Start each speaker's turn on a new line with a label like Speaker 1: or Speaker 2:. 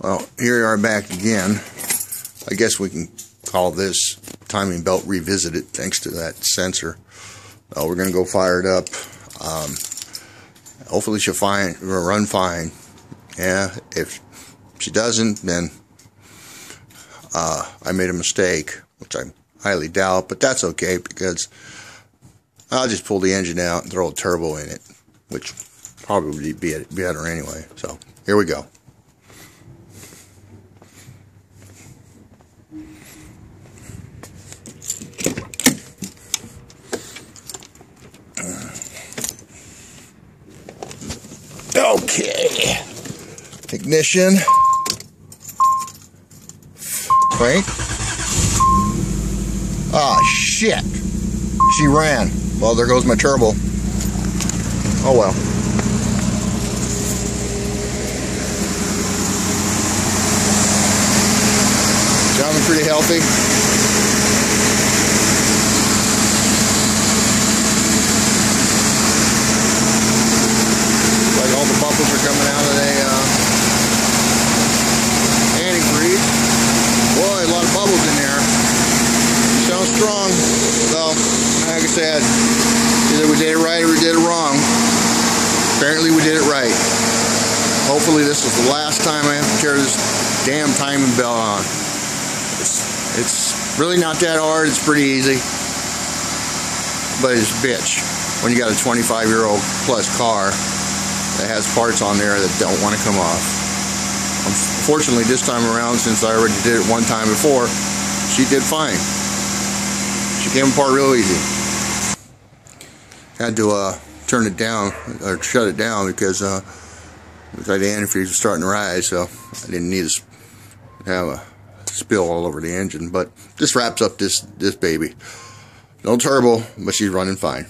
Speaker 1: Well, here we are back again. I guess we can call this timing belt revisited thanks to that sensor. Well, we're going to go fire it up. Um, hopefully she'll fine, run fine. Yeah, if she doesn't, then uh, I made a mistake, which I highly doubt, but that's okay because I'll just pull the engine out and throw a turbo in it, which probably be better anyway. So here we go. Okay. Ignition. Crank. Ah, shit. She ran. Well, there goes my turbo. Oh well. Pretty healthy. Like all the bubbles are coming out of the uh, antifreeze. Boy, a lot of bubbles in there. Sounds strong. So, like I said, either we did it right or we did it wrong. Apparently we did it right. Hopefully this is the last time I have to tear this damn timing belt on. It's, really not that hard. It's pretty easy. But it's bitch when you got a 25 year old plus car that has parts on there that don't want to come off. Unfortunately, this time around, since I already did it one time before, she did fine. She came apart real easy. Had to uh, turn it down or shut it down because uh, the antifreeze was starting to rise, so I didn't need to have a spill all over the engine. But this wraps up this this baby. No turbo, but she's running fine.